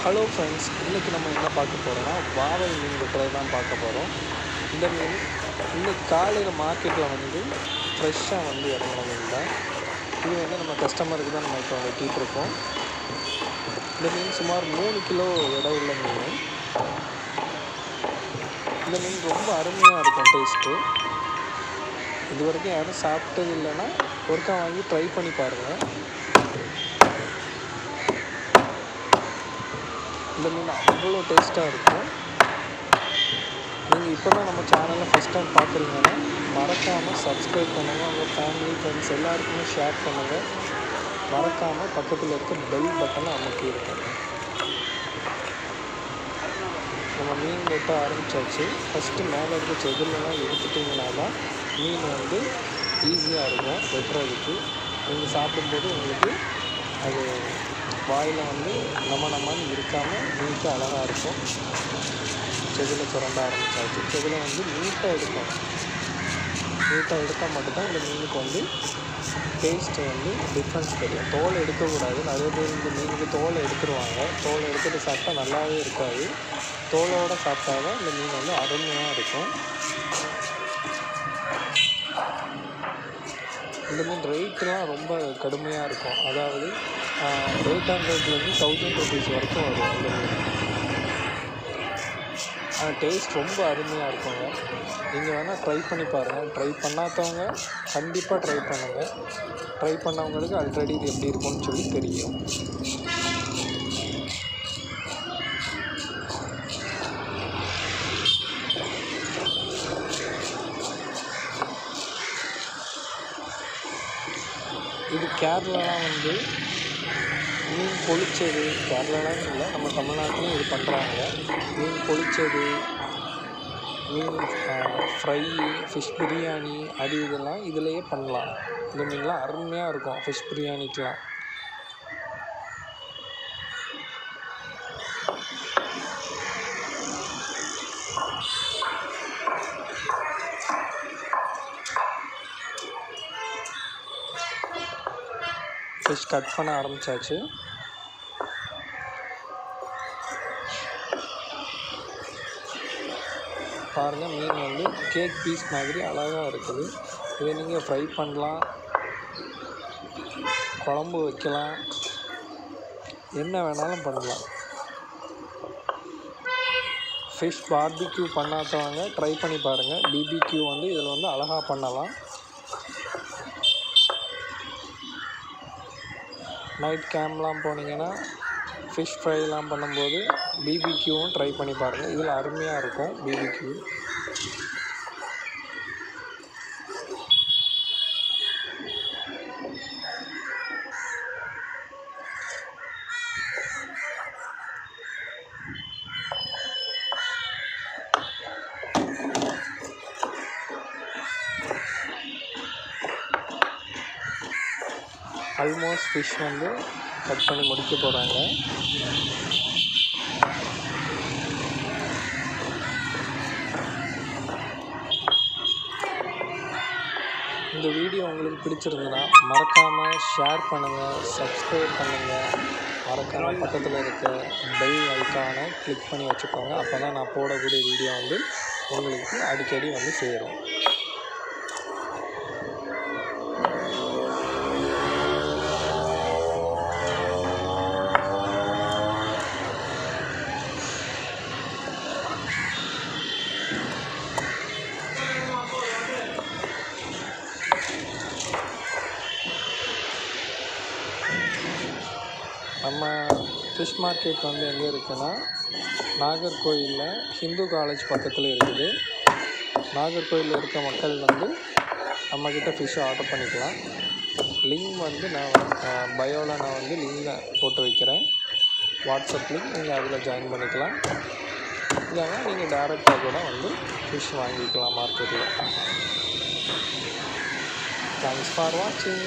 Hello friends இன்றைக்கி நம்ம என்ன பார்க்க போகிறோம்னா வாவை மீன் வெட்டுறது தான் பார்க்க போகிறோம் இந்த மீன் இன்னைக்கு காலையில் மார்க்கெட்டில் வந்து ஃப்ரெஷ்ஷாக வந்து இறங்கின மீன் தான் இது வந்து நம்ம கஸ்டமருக்கு தான் நம்ம இப்போ வெட்டிகிட்டு இருக்கோம். இந்த மீன் சுமார் மூணு கிலோ எடை உள்ள மீன். இந்த மீன் ரொம்ப அருமையாக இருக்கும் டேஸ்ட்டு இது வரைக்கும் யாரும் சாப்பிட்டது இல்லைன்னா ஒருக்கா வாங்கி ட்ரை பண்ணி பாருங்கள் இந்த மீன் அவ்வளோ டேஸ்ட்டாக இருக்கும். நீங்கள் இப்போ தான் நம்ம சேனலில் ஃபஸ்ட் டைம் பார்க்குறீங்கன்னா மறக்காமல் சப்ஸ்கிரைப் பண்ணுங்கள் உங்கள் ஃபேமிலி ஃப்ரெண்ட்ஸ் எல்லாருக்குமே ஷேர் பண்ணுங்கள் மறக்காமல் பக்கத்தில் இருக்க பெல் பட்டனை அமைக்க இருக்கேன் நம்ம மீன் வெட்ட ஆரம்பித்தாச்சு ஃபஸ்ட்டு மேலே இருக்க செதிலெலாம் எடுத்துட்டிங்கன்னா தான் மீன் வந்து ஈஸியாக இருக்கும் வெட்டுறதுக்கு. நீங்கள் சாப்பிடும்போது உங்களுக்கு அது வாயில் வந்து நம்ம நம்மன்னு இருக்காமல் நீட்டாக அழகாக இருக்கும். செதில சுரண்ட ஆரம்பித்தாச்சு செதில வந்து நீட்டாக எடுக்கும். நீட்டாக எடுத்தால் மட்டும்தான் இந்த மீனுக்கு வந்து டேஸ்ட்டு வந்து டிஃப்ரென்ஸ் தெரியும். தோல் எடுக்கக்கூடாது. நிறைய பேர் இந்த மீனுக்கு தோலை எடுத்துருவாங்க. தோலை எடுத்துகிட்டு சாப்பிட்டா நல்லாவே இருக்காது. தோலோடு சாப்பிட்டா தான் இந்த மீன் வந்து அருமையாக இருக்கும். இந்த மீன் ரேட்டெலாம் ரொம்ப கடுமையாக இருக்கும். அதாவது எயிட் ஹண்ட்ரட்லேருந்து தௌசண்ட் ருபீஸ் வரைக்கும் வரும் அந்த ஆனால் டேஸ்ட் ரொம்ப அருமையாக இருக்குங்க. நீங்கள் வேணால் ட்ரை பண்ணி பாருங்கள் ட்ரை பண்ணாதவங்க கண்டிப்பாக ட்ரை பண்ணுங்கள் ட்ரை பண்ணவங்களுக்கு ஆல்ரெடி இது எப்படி இருக்கும்னு சொல்லி தெரியும். இது கேரளாலாம் வந்து மீன் பொளிச்சது கேரளாலாம் இல்லை நம்ம தமிழ்நாட்டிலையும் இது பண்ணுறாங்க மீன் பொழிச்சது மீன் ஃப்ரை ஃபிஷ் பிரியாணி அது இதெல்லாம் இதிலையே பண்ணலாம். இந்த மீன்லாம் அருமையாக இருக்கும் ஃபிஷ் பிரியாணிக்கெலாம் ஃபிஷ் கட் பண்ண ஆரம்பித்தாச்சு பாருங்கள் மீன் வந்து கேக் பீஸ் மாதிரி அழகாக இருக்குது. இதை நீங்கள் ஃப்ரை பண்ணலாம். குழம்பு வைக்கலாம். என்ன வேணாலும் பண்ணலாம். ஃபிஷ் பார்பிக்யூ பண்ணாதவங்க ட்ரை பண்ணி பாருங்கள் பிபிக்யூ வந்து இதில் வந்து அழகாக பண்ணலாம். நைட் கேம்ப்லாம் போனீங்கன்னா ஃபிஷ் ஃப்ரைலாம் பண்ணும்போது பிபிக்யூவும் ட்ரை பண்ணி பாருங்கள் இதில் அருமையாக இருக்கும் பிபிக்யூ ஆல்மோஸ்ட் ஃபிஷ் வந்து கட் பண்ணி முடிக்க போகிறாங்க இந்த வீடியோ உங்களுக்கு பிடிச்சிருந்ததுன்னா மறக்காமல் ஷேர் பண்ணுங்கள் சப்ஸ்கிரைப் பண்ணுங்கள் மறக்காமல் பக்கத்தில் இருக்க பெல் ஐக்கானை கிளிக் பண்ணி வச்சுக்கோங்க. அப்போ தான் நான் போடக்கூடிய வீடியோ வந்து உங்களுக்கு அடிக்கடி வந்து சேரும். நம்ம ஃபிஷ் மார்க்கெட் வந்து எங்கே இருக்குன்னா நாகர்கோயிலில் ஹிந்து காலேஜ் பக்கத்தில் இருக்குது. நாகர்கோயிலில் இருக்க மக்கள் வந்து நம்மக்கிட்ட ஃபிஷ்ஷை ஆர்டர் பண்ணிக்கலாம். லிங்க் வந்து நான் பயோவில் நான் வந்து லிங்கில் போட்டு வைக்கிறேன். வாட்ஸ்அப் லிங்க் நீங்கள் அதில் ஜாயின் பண்ணிக்கலாம். இல்லைன்னா நீங்கள் டேரெக்டாக கூட வந்து ஃபிஷ் வாங்கிக்கலாம் மார்க்கெட்டில் தேங்க்ஸ் ஃபார் வாட்சிங்